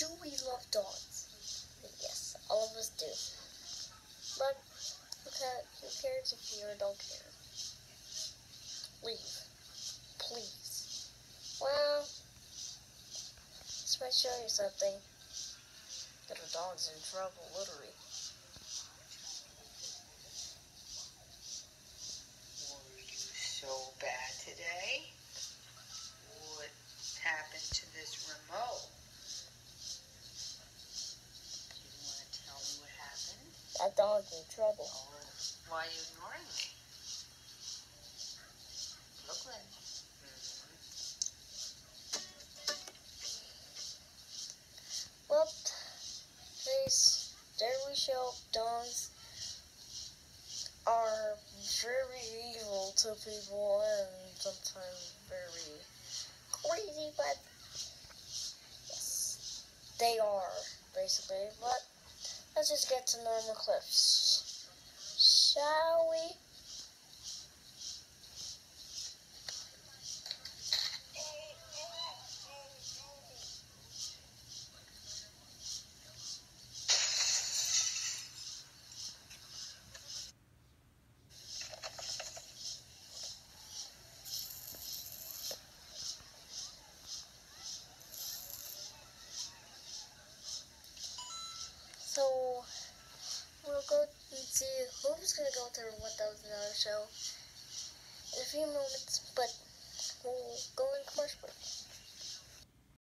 do we love dogs? Yes, all of us do. But okay, who cares if you're a dog parent? Leave. Please. Well, this might show you something. Little dog's in trouble, literally. That dog's in trouble. Why are you ignoring me? Brooklyn. Well, today's Daily Show dogs are very evil to people and sometimes very crazy, but yes, they are basically. But let's just get to normal clips, So we'll go and see who's gonna go to the one thousand dollar show in a few moments, but we'll go in commercial break.